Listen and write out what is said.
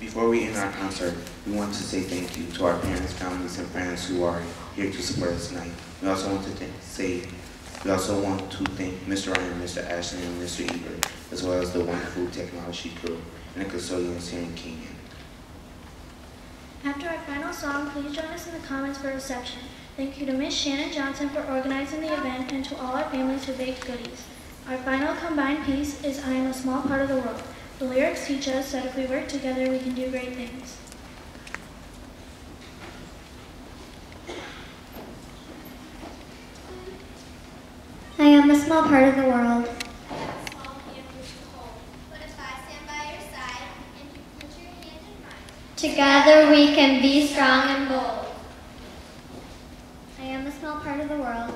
Before we end our concert, we want to say thank you to our parents, families, and friends who are here to support us tonight. We also want to say, we also want to thank Mr. Ryan, Mr. Ashton, and Mr. Ebert, as well as the wonderful technology crew and the custodians here in. After our final song, please join us in the comments for reception. Thank you to Miss Shannon Johnson for organizing the event and to all our families who baked goodies. Our final combined piece is I Am a Small Part of the World. The lyrics teach us that if we work together, we can do great things. I am a small part of the world. Together we can be strong and bold. I am a small part of the world.